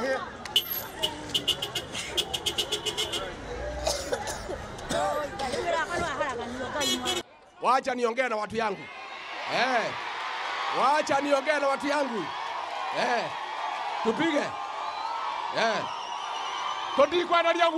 Wacha niongee na watu yangu eh. Wacha niongee na watu yangu eh. Tupige eh. Tondikwa nalia